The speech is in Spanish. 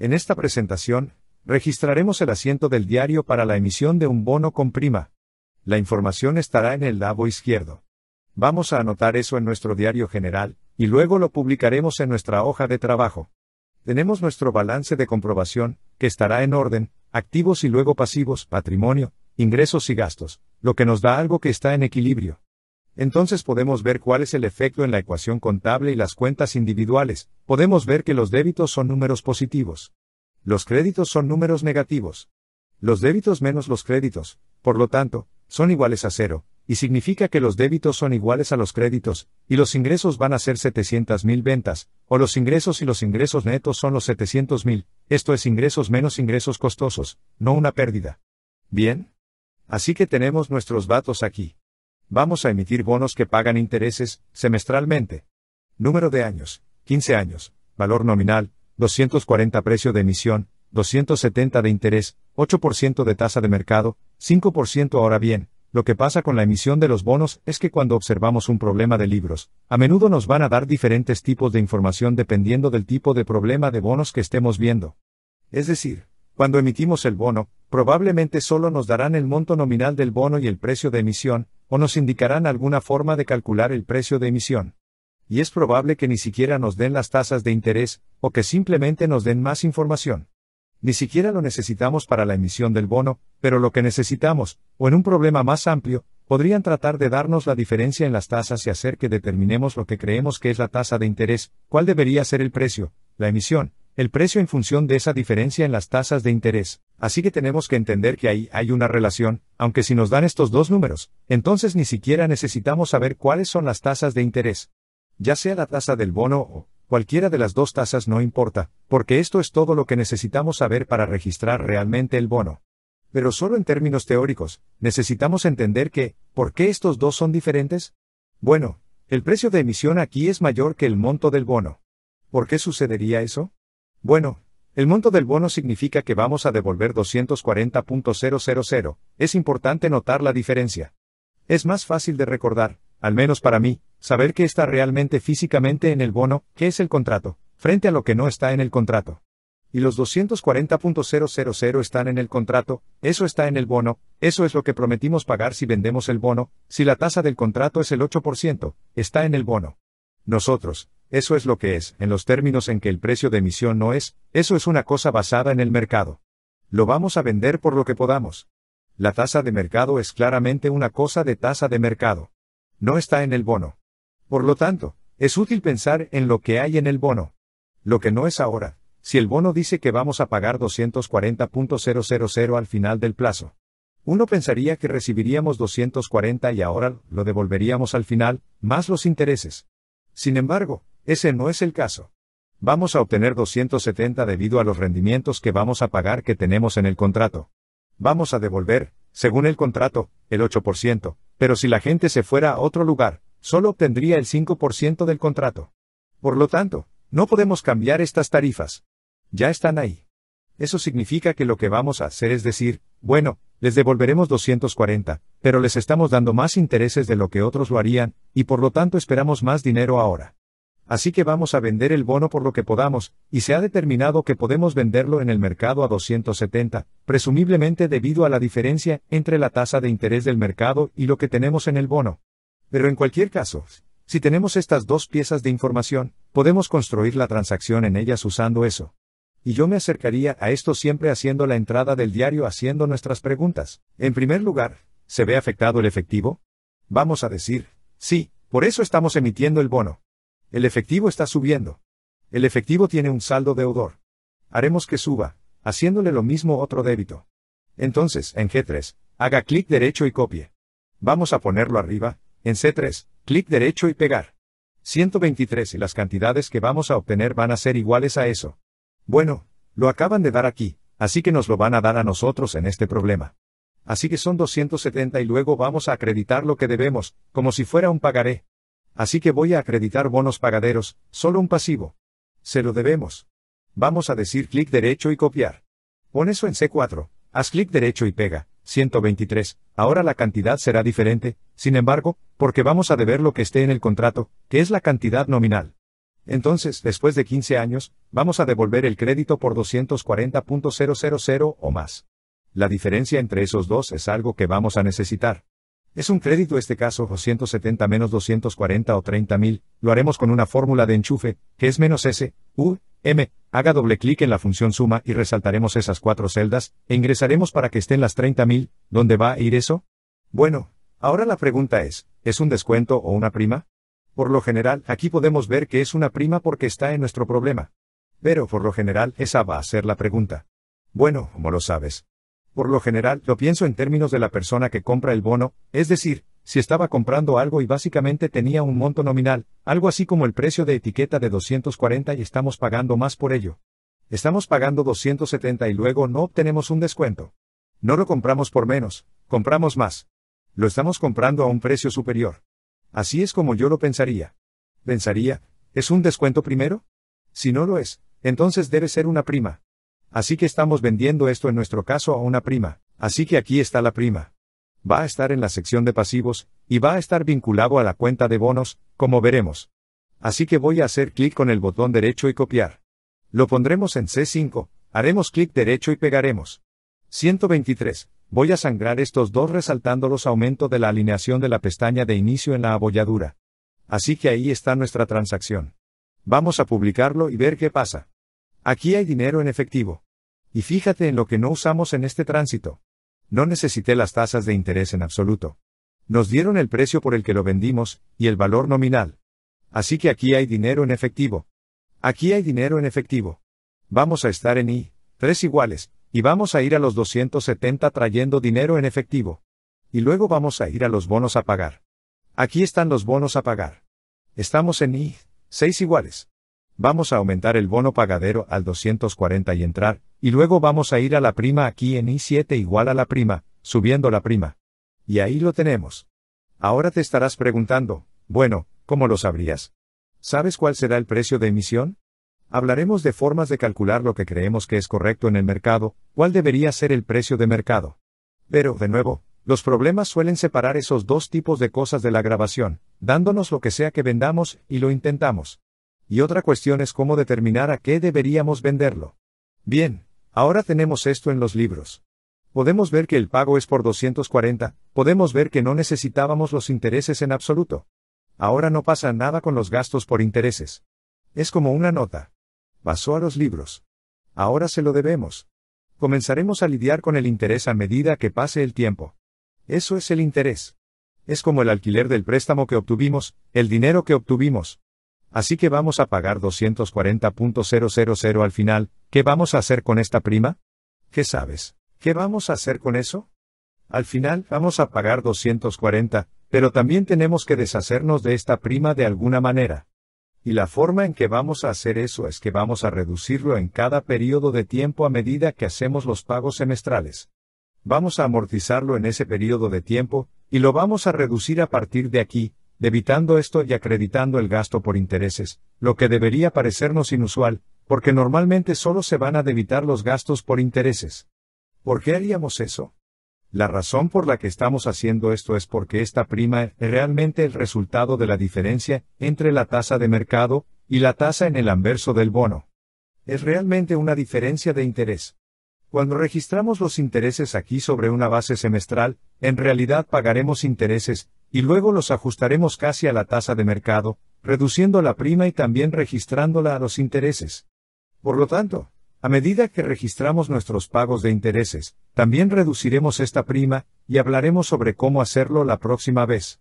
En esta presentación, registraremos el asiento del diario para la emisión de un bono con prima. La información estará en el lado izquierdo. Vamos a anotar eso en nuestro diario general, y luego lo publicaremos en nuestra hoja de trabajo. Tenemos nuestro balance de comprobación, que estará en orden, activos y luego pasivos, patrimonio, ingresos y gastos, lo que nos da algo que está en equilibrio. Entonces podemos ver cuál es el efecto en la ecuación contable y las cuentas individuales, podemos ver que los débitos son números positivos. Los créditos son números negativos. Los débitos menos los créditos, por lo tanto, son iguales a cero, y significa que los débitos son iguales a los créditos, y los ingresos van a ser 700.000 ventas, o los ingresos y los ingresos netos son los 700.000, esto es ingresos menos ingresos costosos, no una pérdida. Bien. Así que tenemos nuestros datos aquí. Vamos a emitir bonos que pagan intereses, semestralmente. Número de años, 15 años. Valor nominal, 240 precio de emisión, 270 de interés, 8% de tasa de mercado, 5% ahora bien. Lo que pasa con la emisión de los bonos es que cuando observamos un problema de libros, a menudo nos van a dar diferentes tipos de información dependiendo del tipo de problema de bonos que estemos viendo. Es decir, cuando emitimos el bono, probablemente solo nos darán el monto nominal del bono y el precio de emisión, o nos indicarán alguna forma de calcular el precio de emisión. Y es probable que ni siquiera nos den las tasas de interés, o que simplemente nos den más información. Ni siquiera lo necesitamos para la emisión del bono, pero lo que necesitamos, o en un problema más amplio, podrían tratar de darnos la diferencia en las tasas y hacer que determinemos lo que creemos que es la tasa de interés, cuál debería ser el precio, la emisión, el precio en función de esa diferencia en las tasas de interés. Así que tenemos que entender que ahí hay una relación, aunque si nos dan estos dos números, entonces ni siquiera necesitamos saber cuáles son las tasas de interés. Ya sea la tasa del bono o cualquiera de las dos tasas no importa, porque esto es todo lo que necesitamos saber para registrar realmente el bono. Pero solo en términos teóricos, necesitamos entender que, ¿por qué estos dos son diferentes? Bueno, el precio de emisión aquí es mayor que el monto del bono. ¿Por qué sucedería eso? Bueno, el monto del bono significa que vamos a devolver 240.000. Es importante notar la diferencia. Es más fácil de recordar, al menos para mí, saber qué está realmente físicamente en el bono, qué es el contrato, frente a lo que no está en el contrato. Y los 240.000 están en el contrato, eso está en el bono, eso es lo que prometimos pagar si vendemos el bono, si la tasa del contrato es el 8%, está en el bono. Nosotros, eso es lo que es, en los términos en que el precio de emisión no es, eso es una cosa basada en el mercado. Lo vamos a vender por lo que podamos. La tasa de mercado es claramente una cosa de tasa de mercado. No está en el bono. Por lo tanto, es útil pensar en lo que hay en el bono. Lo que no es ahora, si el bono dice que vamos a pagar 240.000 al final del plazo. Uno pensaría que recibiríamos 240 y ahora lo devolveríamos al final, más los intereses. Sin embargo, ese no es el caso. Vamos a obtener 270 debido a los rendimientos que vamos a pagar que tenemos en el contrato. Vamos a devolver, según el contrato, el 8%, pero si la gente se fuera a otro lugar, solo obtendría el 5% del contrato. Por lo tanto, no podemos cambiar estas tarifas. Ya están ahí. Eso significa que lo que vamos a hacer es decir, bueno, les devolveremos 240, pero les estamos dando más intereses de lo que otros lo harían, y por lo tanto esperamos más dinero ahora. Así que vamos a vender el bono por lo que podamos, y se ha determinado que podemos venderlo en el mercado a 270, presumiblemente debido a la diferencia entre la tasa de interés del mercado y lo que tenemos en el bono. Pero en cualquier caso, si tenemos estas dos piezas de información, podemos construir la transacción en ellas usando eso. Y yo me acercaría a esto siempre haciendo la entrada del diario haciendo nuestras preguntas. En primer lugar, ¿se ve afectado el efectivo? Vamos a decir, sí, por eso estamos emitiendo el bono. El efectivo está subiendo. El efectivo tiene un saldo deudor. Haremos que suba, haciéndole lo mismo otro débito. Entonces, en G3, haga clic derecho y copie. Vamos a ponerlo arriba, en C3, clic derecho y pegar. 123 y las cantidades que vamos a obtener van a ser iguales a eso. Bueno, lo acaban de dar aquí, así que nos lo van a dar a nosotros en este problema. Así que son 270 y luego vamos a acreditar lo que debemos, como si fuera un pagaré. Así que voy a acreditar bonos pagaderos, solo un pasivo. Se lo debemos. Vamos a decir clic derecho y copiar. Pon eso en C4, haz clic derecho y pega, 123, ahora la cantidad será diferente, sin embargo, porque vamos a deber lo que esté en el contrato, que es la cantidad nominal. Entonces, después de 15 años, vamos a devolver el crédito por 240.000 o más. La diferencia entre esos dos es algo que vamos a necesitar. Es un crédito este caso 270 menos 240 o 30.000, lo haremos con una fórmula de enchufe, que es menos S, U, M, haga doble clic en la función suma y resaltaremos esas cuatro celdas, e ingresaremos para que estén las 30.000, ¿dónde va a ir eso? Bueno, ahora la pregunta es, ¿es un descuento o una prima? Por lo general, aquí podemos ver que es una prima porque está en nuestro problema. Pero, por lo general, esa va a ser la pregunta. Bueno, como lo sabes, por lo general, lo pienso en términos de la persona que compra el bono, es decir, si estaba comprando algo y básicamente tenía un monto nominal, algo así como el precio de etiqueta de 240 y estamos pagando más por ello. Estamos pagando 270 y luego no obtenemos un descuento. No lo compramos por menos, compramos más. Lo estamos comprando a un precio superior. Así es como yo lo pensaría. Pensaría, ¿es un descuento primero? Si no lo es, entonces debe ser una prima. Así que estamos vendiendo esto en nuestro caso a una prima. Así que aquí está la prima. Va a estar en la sección de pasivos, y va a estar vinculado a la cuenta de bonos, como veremos. Así que voy a hacer clic con el botón derecho y copiar. Lo pondremos en C5, haremos clic derecho y pegaremos. 123. Voy a sangrar estos dos resaltándolos aumento de la alineación de la pestaña de inicio en la abolladura. Así que ahí está nuestra transacción. Vamos a publicarlo y ver qué pasa. Aquí hay dinero en efectivo. Y fíjate en lo que no usamos en este tránsito. No necesité las tasas de interés en absoluto. Nos dieron el precio por el que lo vendimos, y el valor nominal. Así que aquí hay dinero en efectivo. Aquí hay dinero en efectivo. Vamos a estar en I, tres iguales, y vamos a ir a los 270 trayendo dinero en efectivo. Y luego vamos a ir a los bonos a pagar. Aquí están los bonos a pagar. Estamos en I, seis iguales. Vamos a aumentar el bono pagadero al 240 y entrar, y luego vamos a ir a la prima aquí en I7 igual a la prima, subiendo la prima. Y ahí lo tenemos. Ahora te estarás preguntando, bueno, ¿cómo lo sabrías? ¿Sabes cuál será el precio de emisión? Hablaremos de formas de calcular lo que creemos que es correcto en el mercado, cuál debería ser el precio de mercado. Pero, de nuevo, los problemas suelen separar esos dos tipos de cosas de la grabación, dándonos lo que sea que vendamos, y lo intentamos. Y otra cuestión es cómo determinar a qué deberíamos venderlo. Bien, ahora tenemos esto en los libros. Podemos ver que el pago es por 240, podemos ver que no necesitábamos los intereses en absoluto. Ahora no pasa nada con los gastos por intereses. Es como una nota. Pasó a los libros. Ahora se lo debemos. Comenzaremos a lidiar con el interés a medida que pase el tiempo. Eso es el interés. Es como el alquiler del préstamo que obtuvimos, el dinero que obtuvimos. Así que vamos a pagar 240.000 al final, ¿qué vamos a hacer con esta prima? ¿Qué sabes? ¿Qué vamos a hacer con eso? Al final vamos a pagar 240, pero también tenemos que deshacernos de esta prima de alguna manera. Y la forma en que vamos a hacer eso es que vamos a reducirlo en cada periodo de tiempo a medida que hacemos los pagos semestrales. Vamos a amortizarlo en ese periodo de tiempo, y lo vamos a reducir a partir de aquí, debitando esto y acreditando el gasto por intereses, lo que debería parecernos inusual, porque normalmente solo se van a debitar los gastos por intereses. ¿Por qué haríamos eso? La razón por la que estamos haciendo esto es porque esta prima es realmente el resultado de la diferencia entre la tasa de mercado y la tasa en el anverso del bono. Es realmente una diferencia de interés. Cuando registramos los intereses aquí sobre una base semestral, en realidad pagaremos intereses, y luego los ajustaremos casi a la tasa de mercado, reduciendo la prima y también registrándola a los intereses. Por lo tanto, a medida que registramos nuestros pagos de intereses, también reduciremos esta prima, y hablaremos sobre cómo hacerlo la próxima vez.